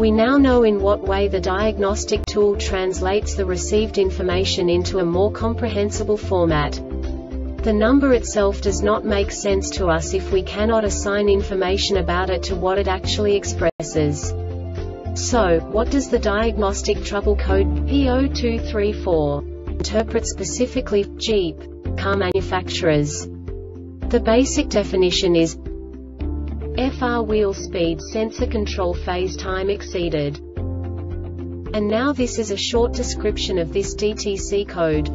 We now know in what way the diagnostic tool translates the received information into a more comprehensible format. The number itself does not make sense to us if we cannot assign information about it to what it actually expresses. So, what does the diagnostic trouble code P0234 interpret specifically Jeep car manufacturers? The basic definition is FR wheel speed sensor control phase time exceeded. And now this is a short description of this DTC code.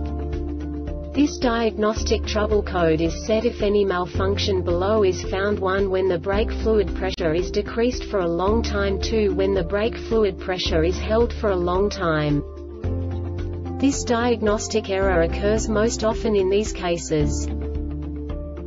This diagnostic trouble code is set if any malfunction below is found 1 when the brake fluid pressure is decreased for a long time 2 when the brake fluid pressure is held for a long time. This diagnostic error occurs most often in these cases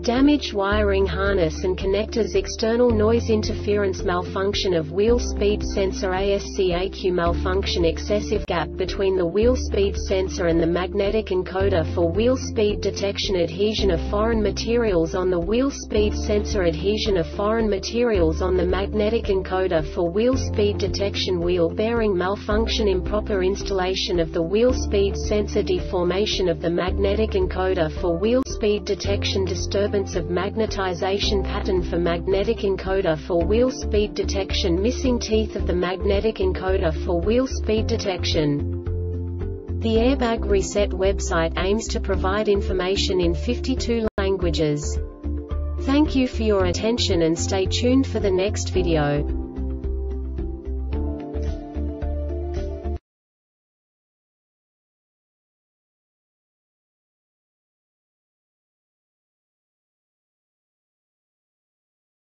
damaged wiring harness and connectors external noise interference malfunction of wheel speed sensor ASC malfunction excessive gap between the wheel speed sensor and the magnetic encoder for wheel speed detection adhesion of foreign materials on the wheel speed sensor adhesion of foreign materials on the magnetic encoder for wheel speed detection wheel bearing malfunction improper installation of the wheel speed sensor deformation of the magnetic encoder for wheel speed detection disturbance of magnetization pattern for magnetic encoder for wheel speed detection missing teeth of the magnetic encoder for wheel speed detection. The Airbag Reset website aims to provide information in 52 languages. Thank you for your attention and stay tuned for the next video.